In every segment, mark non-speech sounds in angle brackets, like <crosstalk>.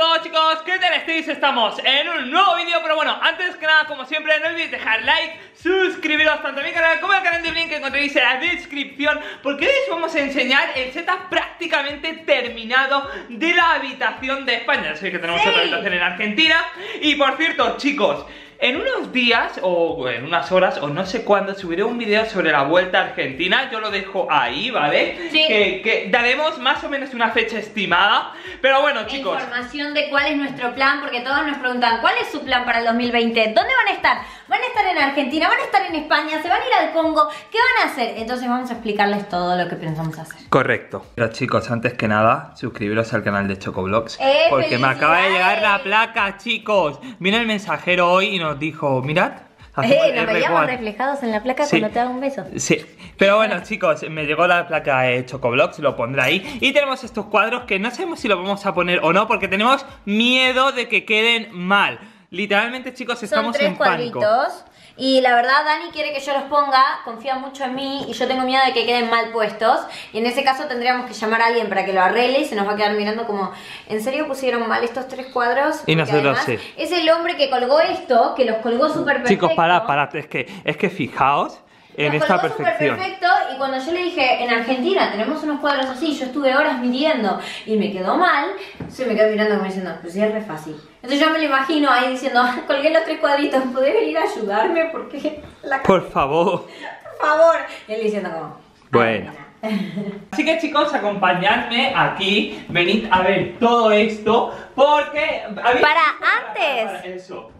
todos chicos, ¿qué tal estáis? Estamos en un nuevo vídeo, pero bueno, antes que nada, como siempre, no olvidéis dejar like, suscribiros tanto a mi canal como al canal de Blink que encontréis en la descripción Porque hoy os vamos a enseñar el setup prácticamente terminado de la habitación de España. Sé que tenemos otra habitación en Argentina. Y por cierto, chicos, en unos días o en unas horas o no sé cuándo subiré un video sobre la vuelta a Argentina Yo lo dejo ahí, ¿vale? Sí. Que, que daremos más o menos una fecha estimada Pero bueno, chicos Información de cuál es nuestro plan, porque todos nos preguntan cuál es su plan para el 2020, dónde van a estar, van a estar en Argentina, van a estar en España, se van a ir al Congo, ¿qué van a hacer? Entonces vamos a explicarles todo lo que pensamos hacer. Correcto. Pero chicos, antes que nada, suscribiros al canal de Chocoblogs. ¡Eh, porque me acaba de llegar la placa, chicos. Vino el mensajero hoy y nos dijo, mirad. Eh, nos R4". veíamos reflejados en la placa Sí. cuando te hago un beso. Sí, pero bueno chicos, me llegó la placa de Chocoblogs, lo pondré ahí Y tenemos estos cuadros que no sabemos si lo vamos a poner o no Porque tenemos miedo de que queden mal Literalmente chicos, Son estamos tres en pánico cuadritos. Y la verdad, Dani quiere que yo los ponga, confía mucho en mí y yo tengo miedo de que queden mal puestos. Y en ese caso tendríamos que llamar a alguien para que lo arregle y se nos va a quedar mirando como, ¿en serio pusieron mal estos tres cuadros? Y Porque nosotros además sí. Es el hombre que colgó esto, que los colgó súper perfecto. Chicos, parad, parad, es que, es que fijaos en esta perfección perfecto y cuando yo le dije, en Argentina tenemos unos cuadros así, yo estuve horas midiendo y me quedó mal, se me quedó mirando como diciendo, pues sí, es re fácil. Entonces yo me lo imagino ahí diciendo, "Ah, colgué los tres cuadritos, ¿podés venir a ayudarme? Porque la Por favor por favor. Y él diciendo como, Bueno. Así que chicos, acompañadme aquí, venid a ver todo esto, porque... Para, antes. para eso.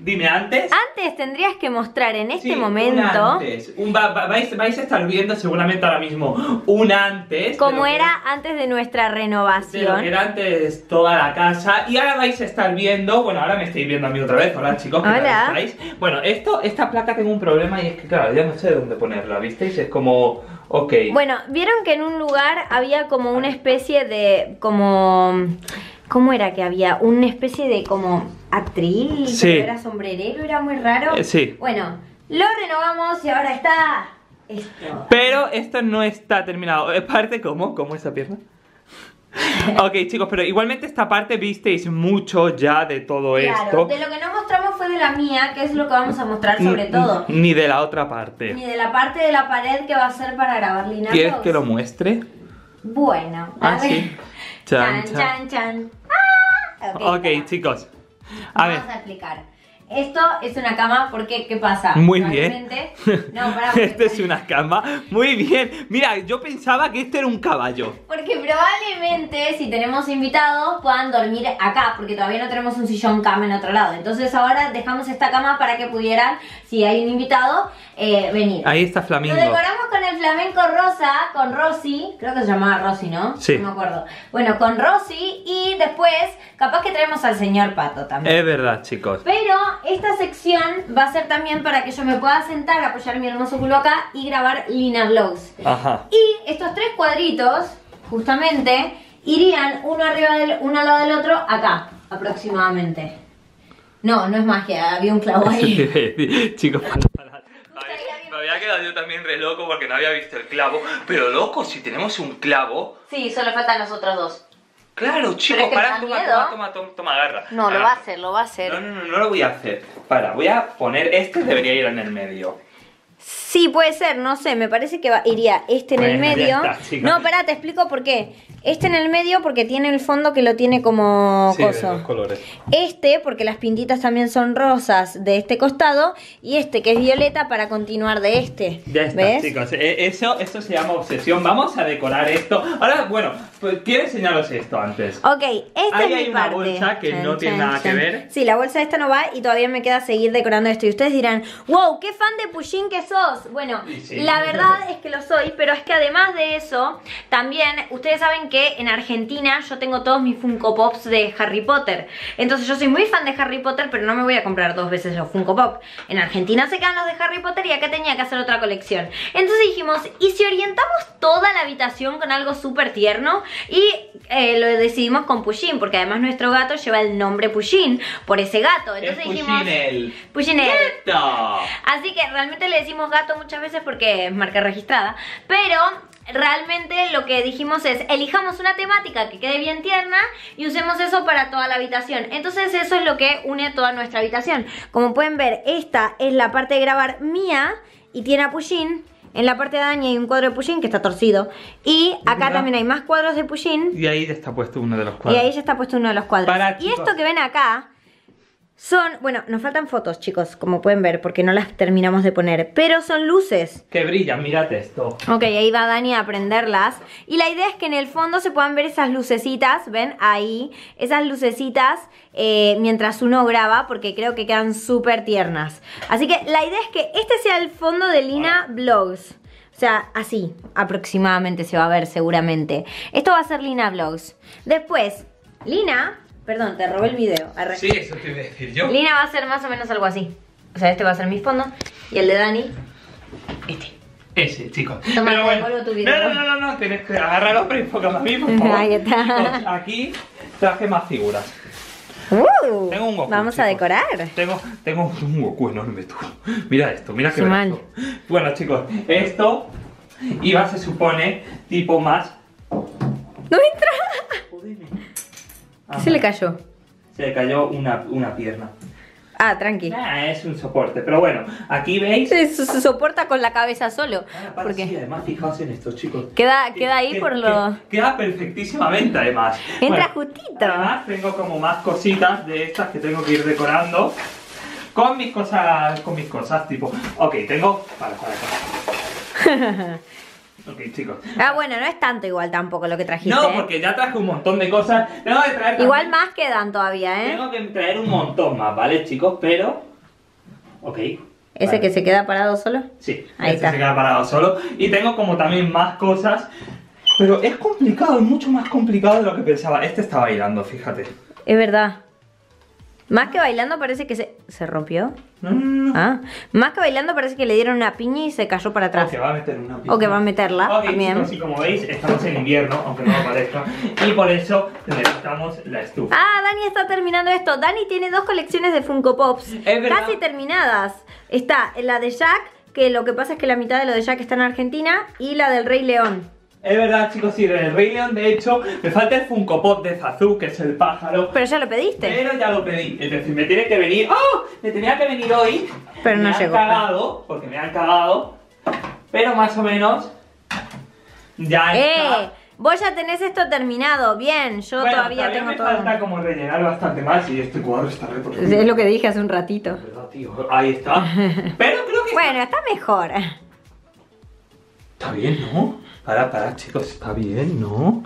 Dime, ¿antes? Antes tendrías que mostrar en este Sí, un momento antes. Un va- va- vais, vais a estar viendo seguramente ahora mismo un antes. de que- era antes de nuestra de lo que renovación. era antes toda la casa y ahora vais a estar viendo, bueno ahora me estáis viendo a mí otra vez, hola chicos, ¿qué tal Hola. estáis? Bueno, esto, esta placa tengo un problema y es que claro, ya no sé dónde ponerla, ¿visteis? Es como, ok. Bueno, vieron que en un lugar había como una especie de, como, ¿cómo era que había? Una especie de como atril, Sí. pero era sombrerero, era muy raro. Eh, sí. Bueno, lo renovamos y ahora está esto. Pero esto no está terminado. Eh, ¿Parte cómo? ¿Cómo esa pierna? <laughs> ok, chicos, pero igualmente esta parte visteis mucho ya de todo Claro, esto. de lo que no mostramos fue de la mía, que es lo que vamos a mostrar sobre N- todo. Ni de la otra parte. Ni de la parte de la pared que va a ser para grabar Lina ¿Quieres que lo muestre? Bueno, a Ah, ver. sí. Chan, Chan, chan, chan. Ah, ok, Ok, toma. chicos. A ver. Vamos a explicar. Esto es una cama porque, ¿qué pasa? Muy bien. No, porque- <laughs> Este es una cama. Muy bien. Mira, yo pensaba que este era un caballo. Porque probablemente si tenemos invitados puedan dormir acá, porque todavía no tenemos un sillón cama en otro lado. Entonces ahora dejamos esta cama para que pudieran, si hay un invitado, eh, venir. Ahí está Lo Flamingo. decoramos con el flamenco rosa, con Rosy, creo que se llamaba Rosy, ¿no? Sí. No me acuerdo. Bueno, con Rosy y después capaz que traemos al señor Pato también. Es verdad, chicos. Pero esta sección va a ser también para que yo me pueda sentar, apoyar mi hermoso culo acá y grabar Lina Vlogs. Ajá. Y estos tres cuadritos, justamente, irían uno arriba del, uno al lado del otro acá, aproximadamente. No, no es magia, había un clavo ahí. <laughs> chicos, Me había quedado yo también re loco porque no había visto el clavo. Pero loco, si tenemos un clavo. Sí, solo faltan los otros dos. Claro, chicos, da toma, toma, toma, toma, toma, agarra. No, lo va a hacer, lo va a hacer. No, no, no, no lo voy a hacer. Para, voy a poner. Este debería ir en el medio. Sí, puede ser, no sé, me parece que va- iría este en el Bueno, medio. está, no, pará, te explico por qué. Este en el medio porque tiene el fondo que lo tiene como Sí, coso. colores. Este, porque las pintitas también son rosas de este costado. Y este, que es violeta, para continuar de este. Ya está, ¿Ves? chicos. Eh, Eso, esto se llama obsesión. Vamos a decorar esto. Ahora, bueno, pues quiero enseñaros esto antes. Ok, esta Ahí es mi hay una parte. bolsa que no tiene nada que ver. Sí, la bolsa esta no va y todavía me queda seguir decorando esto. Y ustedes dirán, wow, qué fan de Pusheen que sos. Bueno, sí. la verdad es que lo soy, pero es que además de eso, también ustedes saben que en Argentina yo tengo todos mis Funko Pops de Harry Potter. Entonces yo soy muy fan de Harry Potter, pero no me voy a comprar dos veces los Funko Pop. En Argentina se quedan los de Harry Potter y acá tenía que hacer otra colección. Entonces dijimos, ¿y si orientamos toda la habitación con algo súper tierno? Y eh, lo decidimos con Pusheen, porque además nuestro gato lleva el nombre Pusheen por ese gato. Es Entonces dijimos... Pushinel. Pushinel. Así que realmente le decimos gato muchas veces porque es marca registrada. Pero realmente lo que dijimos es, elijamos una temática que quede bien tierna y usemos eso para toda la habitación. Entonces eso es lo que une toda nuestra habitación. Como pueden ver, esta es la parte de grabar mía y tiene a Pusheen. En la parte de Dani hay un cuadro de Pusheen que está torcido. Y acá verdad. también hay más cuadros de Pusheen. Y ahí ya está puesto uno de los Y cuadros. ahí ya está puesto uno de los cuadros. Para, y esto que ven acá son, bueno, nos faltan fotos, chicos, como pueden ver, porque no las terminamos de poner. Pero son luces. Que brillan, mírate esto. Ok, ahí va Dani a prenderlas. Y la idea es que en el fondo se puedan ver esas lucecitas, ¿ven? Ahí, esas lucecitas eh, mientras uno graba, porque creo que quedan súper tiernas. Así que la idea es que este sea el fondo de Lina Vlogs. O sea, así aproximadamente se va a ver seguramente. Esto va a ser Lina Vlogs. Después, Lina, perdón, te robé el video. Arre. Sí, eso te iba a decir yo. Lina va a ser más o menos algo así. O sea, este va a ser mi fondo. Y el de Dani, este. Ese, chicos. Toma, Pero bueno. tu video. No, no, no, no, no, tenés que agarrarlo, pero enfócame a mí, por <laughs> favor. Ahí está. Chicos, aquí traje más figuras. Uh, Tengo un Goku, Vamos a chicos. decorar. Tengo, tengo un Goku enorme, tú. Mira esto, mira qué Qué mal. brazo. Bueno, chicos, esto iba, se supone, tipo más. ¿Qué se le cayó? Se le cayó una, una pierna. Ah, tranqui. Ah, es un soporte, pero bueno, aquí veis. Se, soporta con la cabeza solo. Ah, aparte, sí, Porque además, fijaos en esto, chicos. queda, queda ahí Que- por que- lo... Queda perfectísimamente, además. Entra justito. Además, tengo como más cositas de estas que tengo que ir decorando. Con mis cosas, con mis cosas, tipo. Ok, tengo. Para, para, para. <laughs> Ok, chicos. Ah, bueno, no es tanto igual tampoco lo que trajiste. No, ¿eh? porque ya traje un montón de cosas. Tengo que traer. Igual también- más quedan todavía, ¿eh? Tengo que traer un montón más, ¿vale, chicos? Pero. Ok. Ese vale. que se queda parado solo. Sí, Ahí este está. se queda parado solo. Y tengo como también más cosas. Pero es complicado, es mucho más complicado de lo que pensaba. Este está bailando, fíjate. Es verdad. Más que bailando parece que se... ¿Se rompió? No, no, no. no. Ah. Más que bailando parece que le dieron una piña y se cayó para atrás. O que va a meter una O que va a meterla también. chicos, y como veis, estamos en invierno, aunque no lo parezca. Y por eso necesitamos la estufa. Ah, Dani está terminando esto. Dani tiene dos colecciones de Funko Pops. Es verdad. Casi terminadas. Está la de Jack, que lo que pasa es que la mitad de lo de Jack está en Argentina, y la del Rey León. Es verdad, chicos, sí, del Rey León, de hecho, me falta el Funko Pop de Zazu, que es el pájaro. Pero ya lo pediste. Pero ya lo pedí, es decir, me tiene que venir. ¡Oh! Me tenía que venir hoy. Pero no me llegó. han cagado, porque me han cagado. Pero más o menos. Ya ¡Eh! está. Vos ya tenés esto terminado. Bien, yo Bueno, todavía tengo me todo. falta como rellenar bastante más y este cuadro está re Es lo que dije hace un ratito. verdad, tío. Ahí está. <laughs> Pero creo que Bueno, está mejor. está bien, ¿no? Para, para, chicos, está bien, ¿no?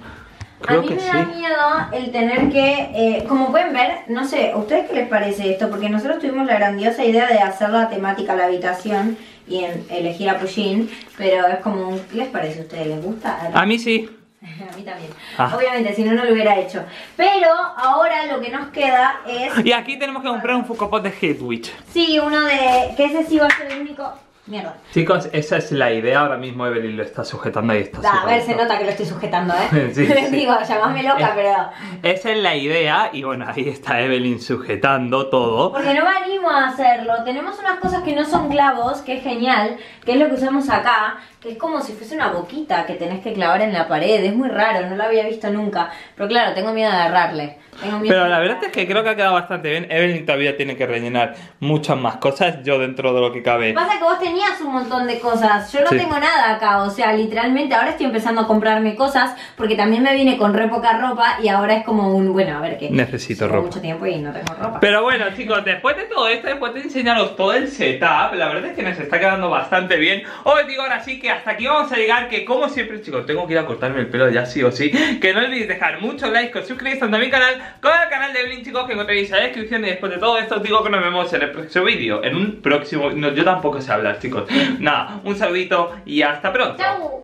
A Creo mí que me sí. da miedo el tener que, eh, como pueden ver, no sé, ¿a ustedes qué les parece esto? Porque nosotros tuvimos la grandiosa idea de hacer la temática a la habitación y en- elegir a Pusheen, pero es como un... ¿Qué les parece a ustedes? ¿Les gusta? A mí sí. <laughs> A mí también. Ah. Obviamente, si no, no lo hubiera hecho. Pero ahora lo que nos queda es... Y aquí tenemos que comprar un Funko Pop de Hedwig. Sí, uno de... Que ese sí va a ser el único... Mierda. Chicos, esa es la idea. Ahora mismo Evelyn lo está sujetando y está Da, a ver, se nota que lo estoy sujetando, ¿eh? <laughs> Sí, <laughs> sí. Digo, llamadme loca, Eh. pero... Esa es la idea y bueno, ahí está Evelyn sujetando todo. Porque no me animo a hacerlo. Tenemos unas cosas que no son clavos, que es genial, que es lo que usamos acá, que es como si fuese una boquita que tenés que clavar en la pared. Es muy raro, no lo había visto nunca. Pero claro, tengo miedo de agarrarle. Tengo miedo Pero de la verdad es que creo que ha quedado bastante bien. Evelyn todavía tiene que rellenar muchas más cosas. Yo dentro de lo que cabe. Pasa que vos tenías un montón de cosas. Yo no Sí. tengo nada acá. O sea, literalmente ahora estoy empezando a comprarme cosas porque también me vine con re poca ropa y ahora es como un, bueno, a ver qué. Necesito ropa. mucho tiempo y no tengo ropa. Pero bueno, chicos, después de todo esto, después de enseñaros todo el setup, la verdad es que nos está quedando bastante bien. Os digo ahora sí que hasta aquí vamos a llegar, que como siempre, chicos, tengo que ir a cortarme el pelo ya sí o sí. Que no olvidéis dejar muchos likes, que os suscribáis tanto a mi canal como al canal de Evelyn, chicos, que encontréis en la descripción. Y después de todo esto, os digo que nos vemos en el próximo vídeo. En un próximo... No, yo tampoco sé hablar, chicos. <laughs> Nada, un saludito y hasta pronto. ¡Chau!